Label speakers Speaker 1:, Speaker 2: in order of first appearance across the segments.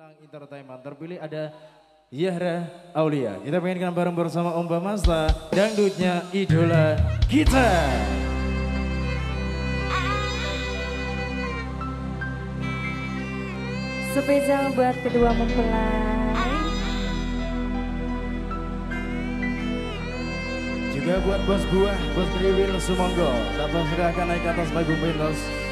Speaker 1: Gilang Entertainment terpilih ada Yahra Aulia. Kita pengenkan bareng bersama Om Bamasla, dangdutnya idola kita.
Speaker 2: Spesial buat kedua mempelai.
Speaker 1: Juga buat bos buah, bos Triwil, Sumonggo. Dapat serahkan naik atas panggung
Speaker 2: Windows.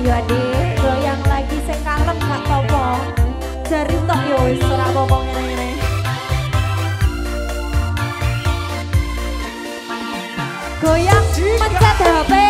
Speaker 2: ayo adik goyang lagi sing kalem gak apa-apa. Jari tok yo wis ora apa-apa ngene goyang mencet HP.